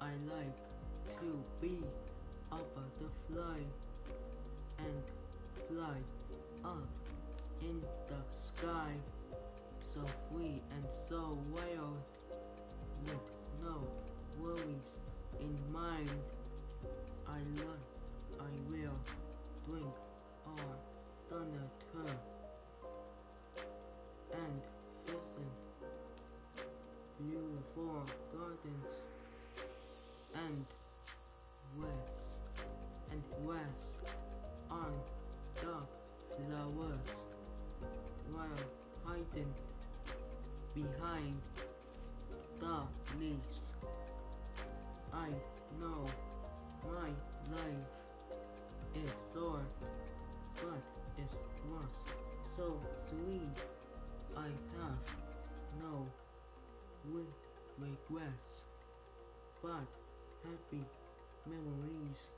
I like to be a butterfly and fly up in the sky, so free and so wild, with no worries in mind. I learn beautiful gardens and west and west on dark flowers while hiding behind the leaves. I know my life is short, but it was so sweet. I regrets, but happy memories.